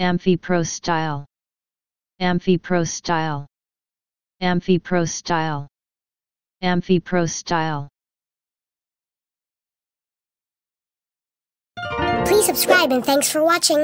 Amphi Pro style. Amphi Pro style. Amphi Pro style. Amphi Pro style. Please subscribe and thanks for watching.